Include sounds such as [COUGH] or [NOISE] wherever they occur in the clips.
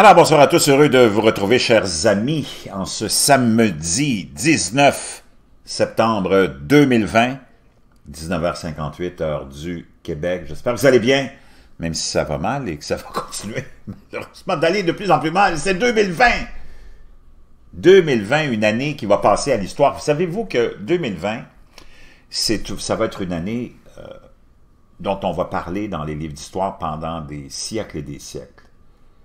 Alors, bonsoir à tous, heureux de vous retrouver, chers amis, en ce samedi 19 septembre 2020, 19h58, heure du Québec. J'espère que vous allez bien, même si ça va mal et que ça va [LAUGHS] continuer, malheureusement, d'aller de plus en plus mal. C'est 2020! 2020, une année qui va passer à l'histoire. Savez-vous que 2020, ça va être une année euh, dont on va parler dans les livres d'histoire pendant des siècles et des siècles.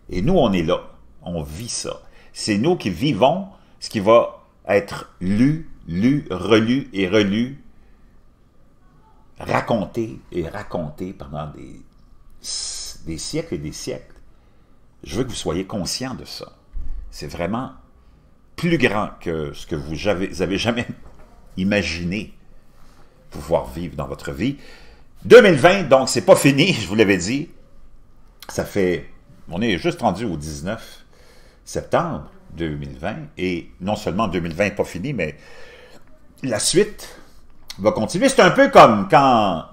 Et nous, on est là. On vit ça. C'est nous qui vivons ce qui va être lu, lu, relu et relu, raconté et raconté pendant des, siècles et des siècles. Je veux que vous soyez conscients de ça. C'est vraiment plus grand que ce que vous avez, avez jamais imaginé pouvoir vivre dans votre vie. 2020, donc, c'est pas fini, je vous l'avais dit. Ça fait on est juste rendu au 19 septembre 2020, et non seulement 2020 n'est pas fini, mais la suite va continuer. C'est un peu comme quand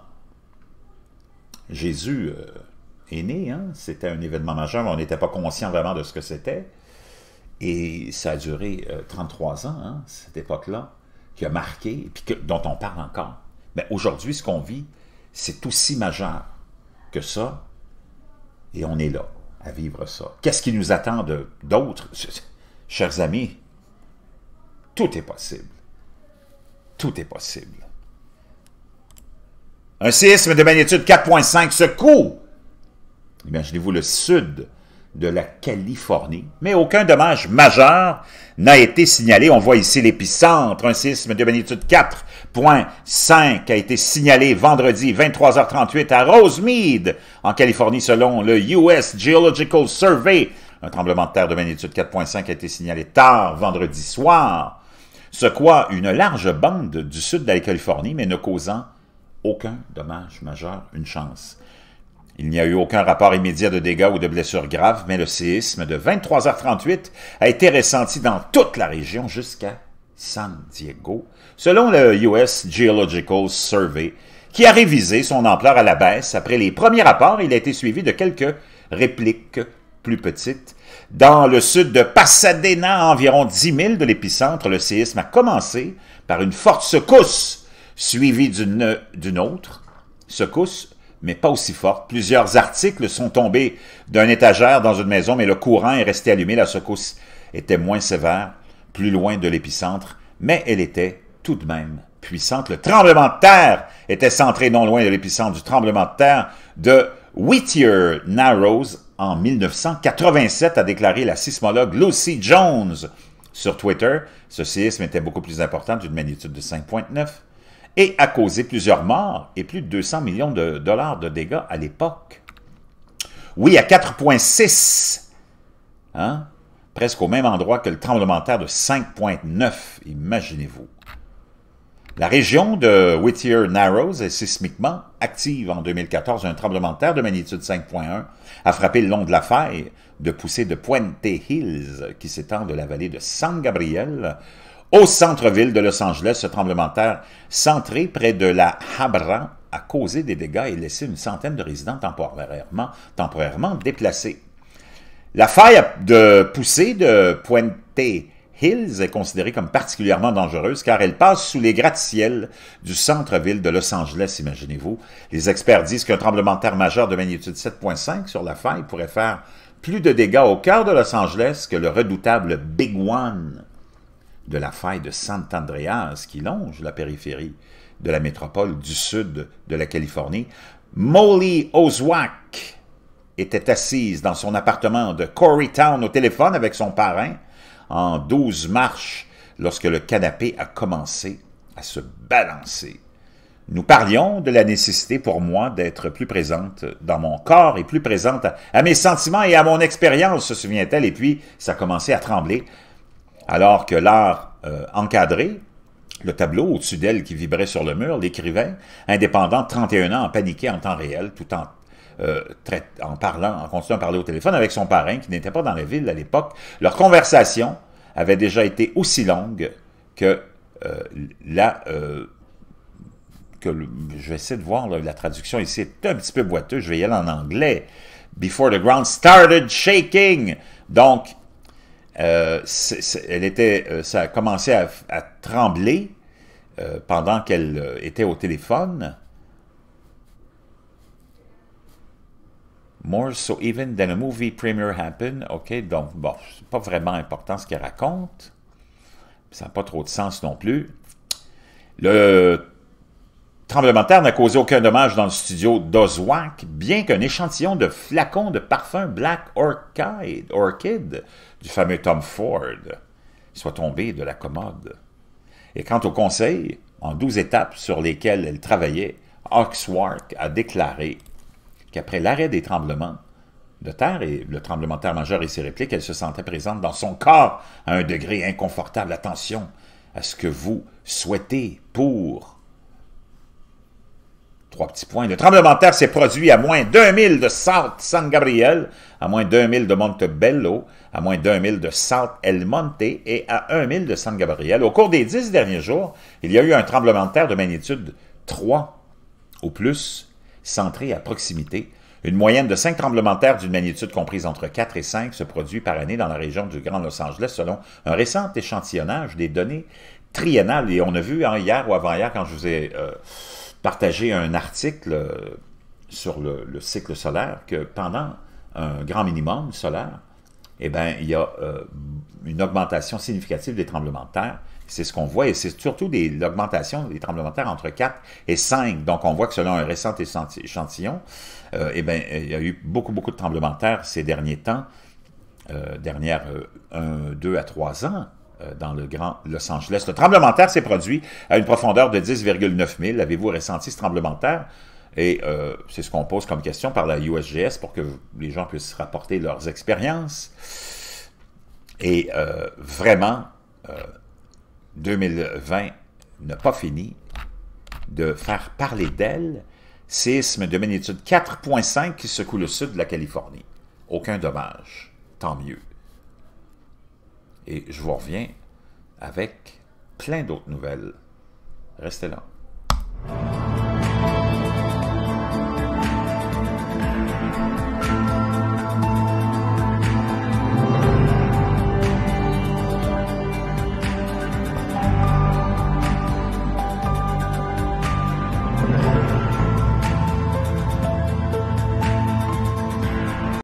Jésus euh, est né, hein? c'était un événement majeur, on n'était pas conscient vraiment de ce que c'était, et ça a duré 33 euh, ans, hein, cette époque-là, qui a marqué, et dont on parle encore. Mais aujourd'hui, ce qu'on vit, c'est aussi majeur que ça, et on est là à vivre ça. Qu'est-ce qui nous attend d'autres? Chers amis, tout est possible. Tout est possible. Un séisme de magnitude 4.5 secoue, imaginez-vous le sud de la Californie, mais aucun dommage majeur n'a été signalé. On voit ici l'épicentre, un séisme de magnitude 4.5 a été signalé vendredi 23h38 à Rosemead, en Californie, selon le US Geological Survey. Un tremblement de terre de magnitude 4.5 a été signalé tard vendredi soir, quoi une large bande du sud de la Californie, mais ne causant aucun dommage majeur, une chance. Il n'y a eu aucun rapport immédiat de dégâts ou de blessures graves, mais le séisme de 23h38 a été ressenti dans toute la région jusqu'à San Diego, selon le US Geological Survey, qui a révisé son ampleur à la baisse. Après les premiers rapports, il a été suivi de quelques répliques plus petites. Dans le sud de Pasadena, à environ 10 000 de l'épicentre, le séisme a commencé par une forte secousse, suivie d'une autre secousse mais pas aussi forte. Plusieurs articles sont tombés d'un étagère dans une maison, mais le courant est resté allumé. La secousse était moins sévère, plus loin de l'épicentre, mais elle était tout de même puissante. Le tremblement de terre était centré non loin de l'épicentre du tremblement de terre de Whittier Narrows en 1987, a déclaré la sismologue Lucy Jones sur Twitter. Ce séisme était beaucoup plus important, d'une magnitude de 5.9 et a causé plusieurs morts et plus de 200 millions de dollars de dégâts à l'époque. Oui, à 4,6, hein, presque au même endroit que le tremblement de terre de 5,9, imaginez-vous. La région de Whittier Narrows est sismiquement active en 2014. Un tremblement de terre de magnitude 5.1 a frappé le long de la faille de poussée de Puente Hills, qui s'étend de la vallée de San Gabriel au centre-ville de Los Angeles, ce tremblement de terre centré près de la Habra a causé des dégâts et laissé une centaine de résidents temporairement, déplacés. La faille de poussée de Puente Hills est considérée comme particulièrement dangereuse car elle passe sous les gratte-ciels du centre-ville de Los Angeles, imaginez-vous. Les experts disent qu'un tremblement de terre majeur de magnitude 7.5 sur la faille pourrait faire plus de dégâts au cœur de Los Angeles que le redoutable Big One de la faille de Sant'Andreas qui longe la périphérie de la métropole du sud de la Californie, Molly Oswak était assise dans son appartement de Coreytown au téléphone avec son parrain en douze marches lorsque le canapé a commencé à se balancer. Nous parlions de la nécessité pour moi d'être plus présente dans mon corps et plus présente à, à mes sentiments et à mon expérience, se souvient-elle, et puis ça a commencé à trembler alors que l'art euh, encadré, le tableau au-dessus d'elle qui vibrait sur le mur, l'écrivain, indépendant, 31 ans, en paniqué en temps réel, tout en, euh, en parlant, en continuant à parler au téléphone avec son parrain, qui n'était pas dans la ville à l'époque. Leur conversation avait déjà été aussi longue que euh, la... je vais essayer de voir la traduction ici, est un petit peu boiteux, je vais y aller en anglais. Before the ground started shaking, Donc, euh, elle était, euh, ça a commencé à, trembler pendant qu'elle était au téléphone. More so even than a movie premiere happened. OK, donc, bon, c'est pas vraiment important ce qu'elle raconte. Ça n'a pas trop de sens non plus. Le tremblement de terre n'a causé aucun dommage dans le studio d'Ozwak, bien qu'un échantillon de flacons de parfum Black Orchid, Orchid du fameux Tom Ford soit tombé de la commode. Et quant au conseil, en douze étapes sur lesquelles elle travaillait, Oxwark a déclaré qu'après l'arrêt des tremblements de terre et le tremblement de terre majeur et ses répliques, elle se sentait présente dans son corps à un degré inconfortable. Attention à ce que vous souhaitez pour... Trois petits points. Le tremblement de terre s'est produit à moins d'un mille de South San Gabriel, à moins d'un mille de Montebello, à moins d'un mille de South El Monte et à un mille de San Gabriel. Au cours des dix derniers jours, il y a eu un tremblement de terre de magnitude 3 ou plus centré à proximité. Une moyenne de 5 tremblements de terre d'une magnitude comprise entre 4 et 5 se produit par année dans la région du Grand Los Angeles selon un récent échantillonnage des données triennales. Et on a vu hier ou avant-hier, quand je vous ai euh, partagé un article euh, sur le, cycle solaire, que pendant un grand minimum solaire, eh bien, il y a euh, une augmentation significative des tremblements de terre c'est ce qu'on voit, et c'est surtout l'augmentation des tremblements de terre entre 4 et 5. Donc, on voit que selon un récent échantillon, euh, eh bien, il y a eu beaucoup, beaucoup de tremblements de terre ces derniers temps, euh, dernières 1, euh, 2 à 3 ans, dans le Grand Los Angeles. Le tremblement de terre s'est produit à une profondeur de 10,9 000. Avez-vous ressenti ce tremblement de terre? Et c'est ce qu'on pose comme question par la USGS pour que les gens puissent rapporter leurs expériences. Et vraiment, 2020 n'a pas fini de faire parler d'elle. Séisme de magnitude 4.5 qui secoue le sud de la Californie. Aucun dommage. Tant mieux. Et je vous reviens avec plein d'autres nouvelles. Restez là.